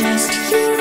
just you.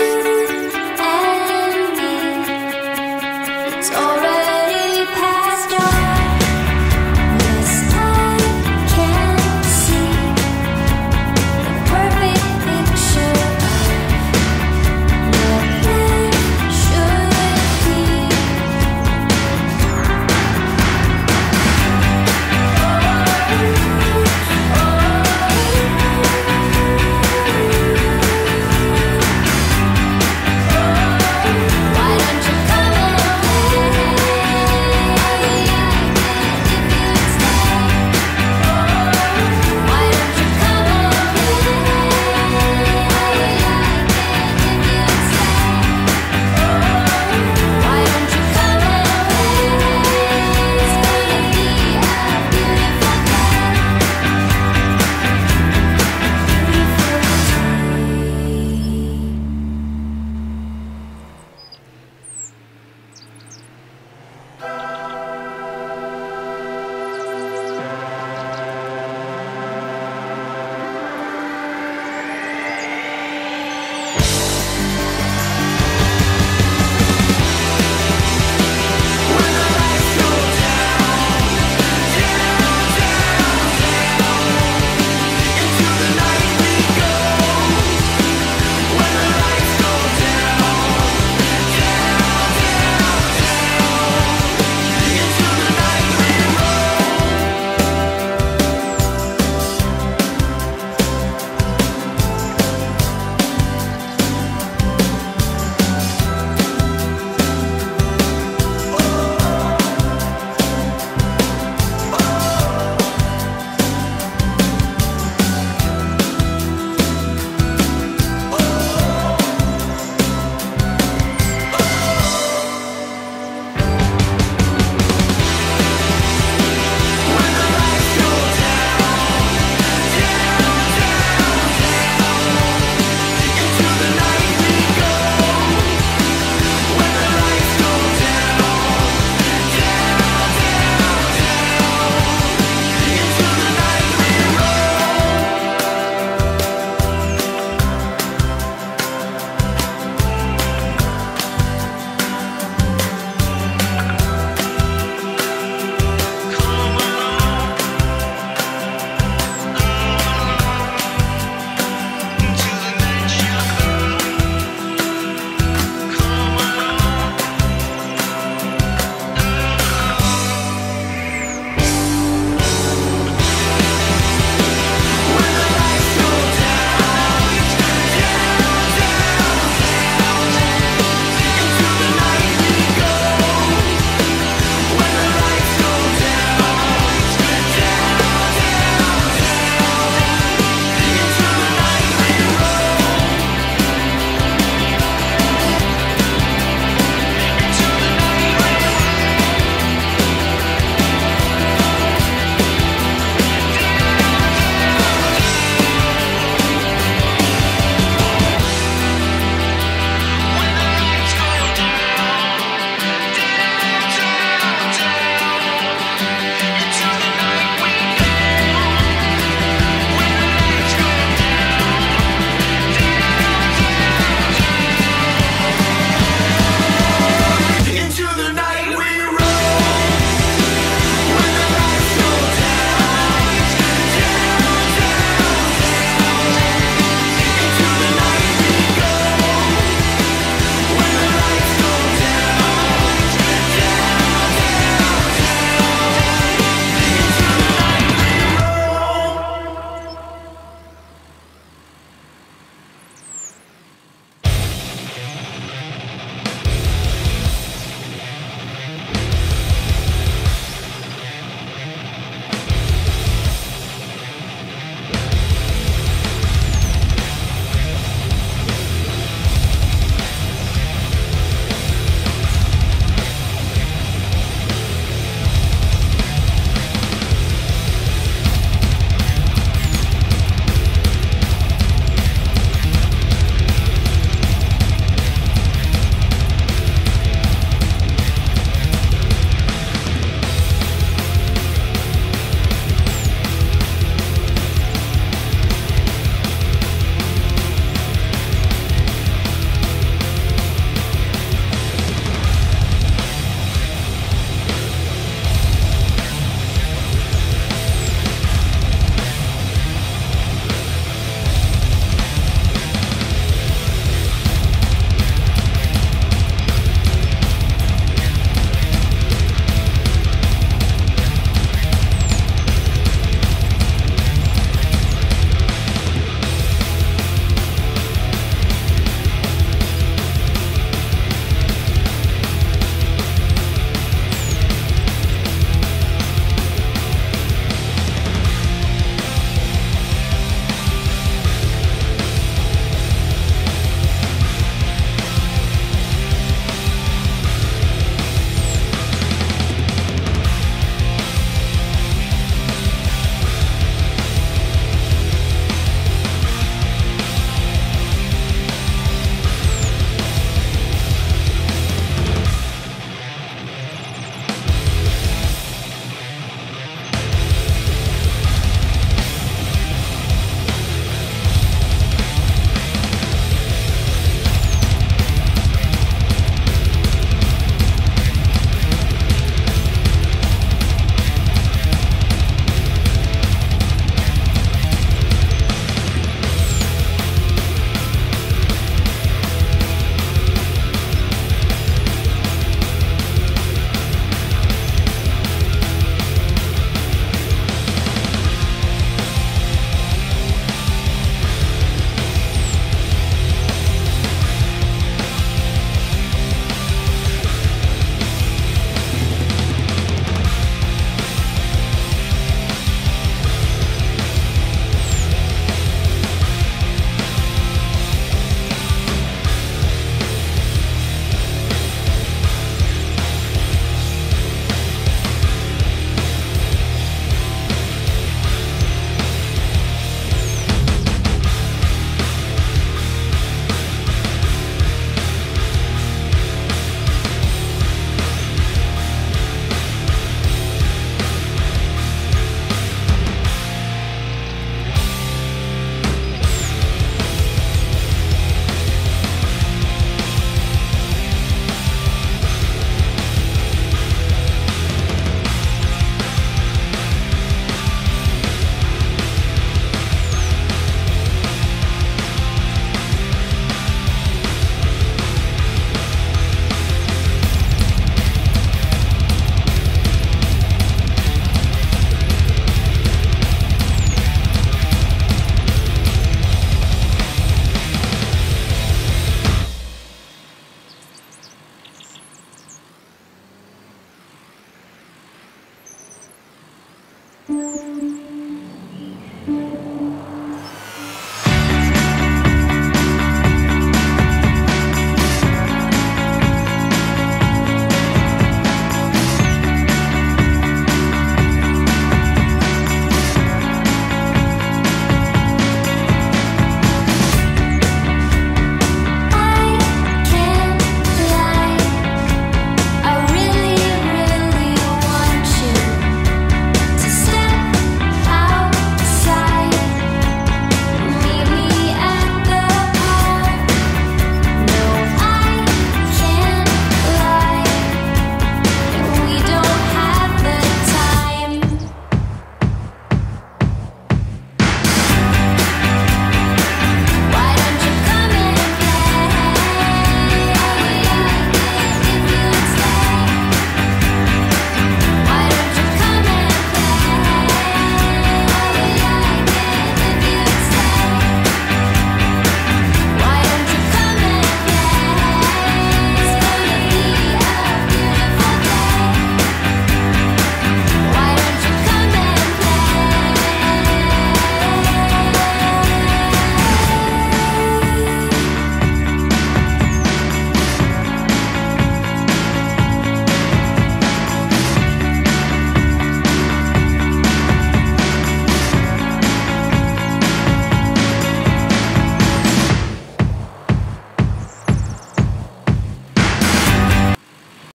Thank you.